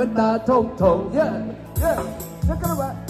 សូត្រពាក្យបណ្ដា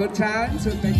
good times. So thank.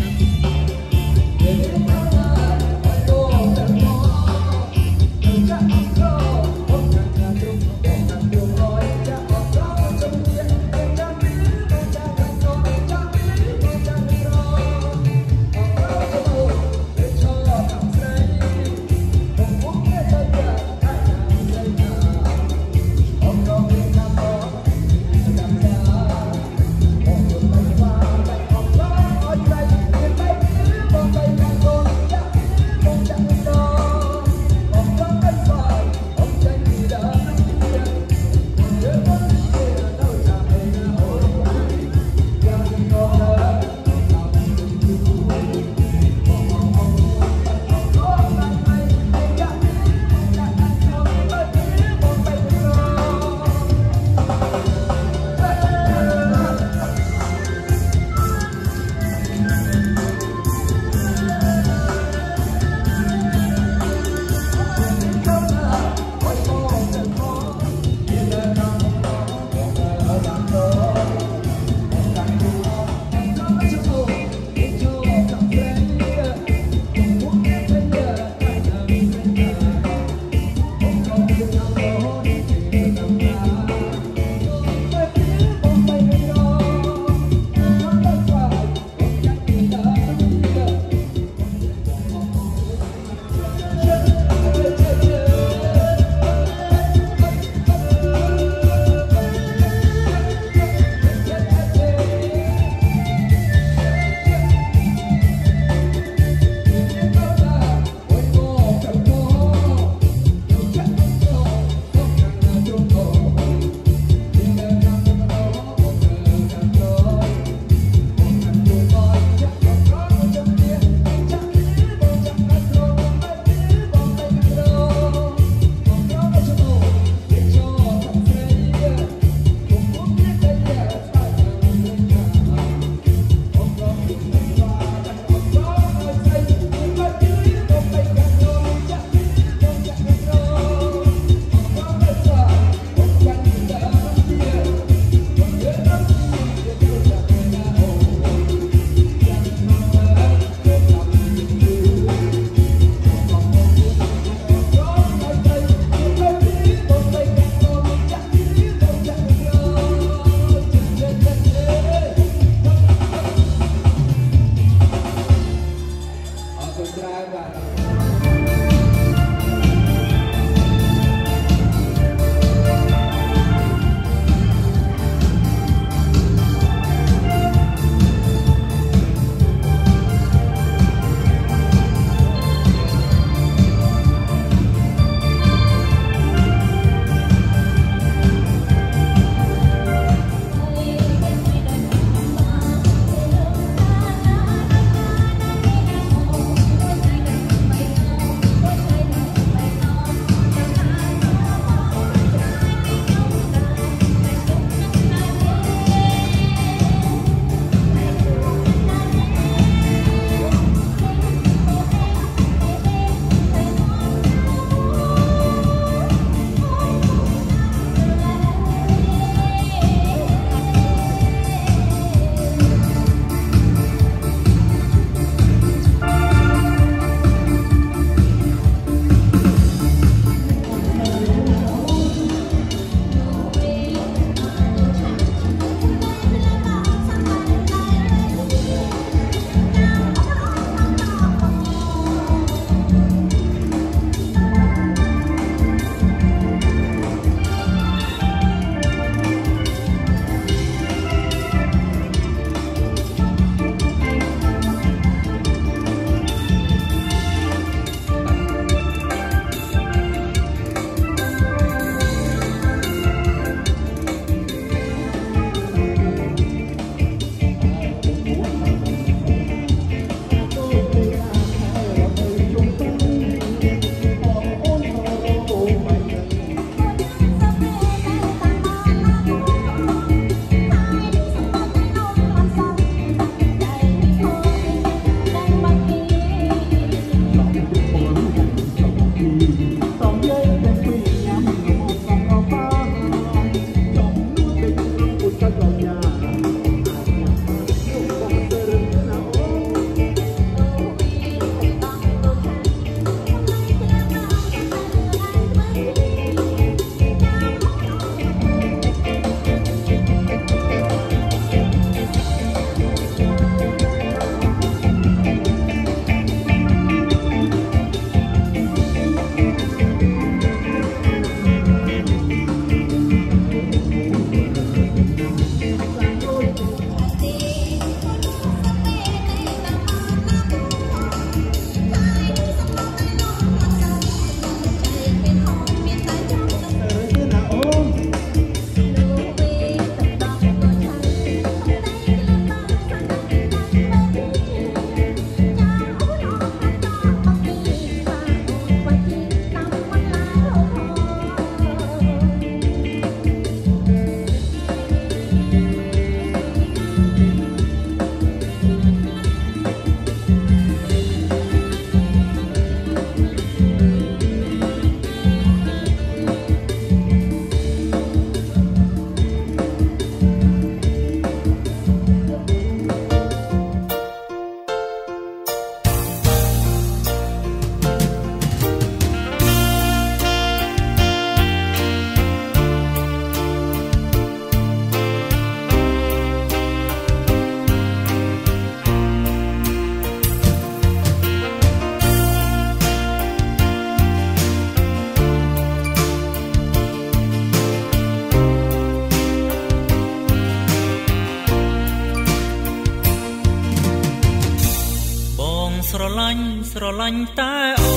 ញ់តែអូ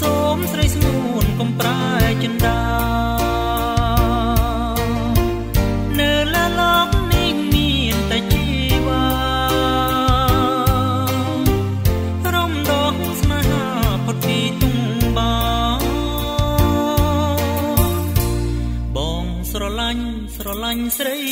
សូមស្រីស្ងួនកុំប្រែចិនដានៅលើលោកនេះមានតែជីវ៉ារំដងស្នេហាផុតពីទុំបាបងស្រឡាញ់ស្រឡាញ់ស្រីស្មោះ